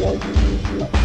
よいしょ。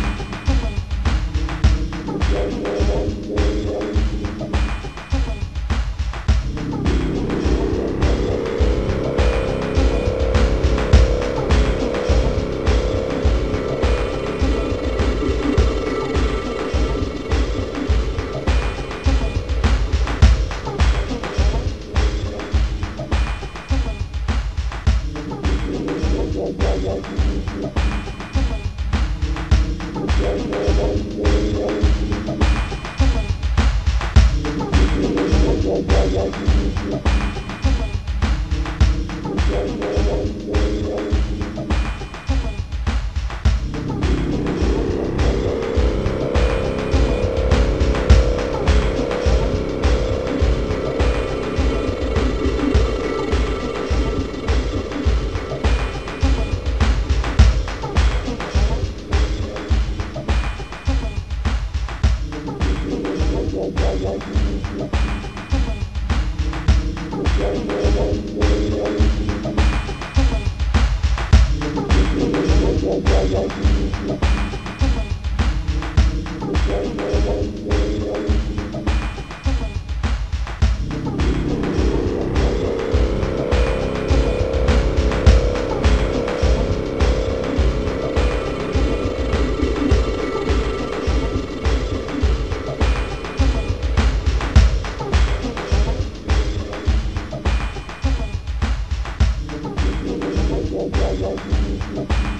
white man. ai, ai. ai.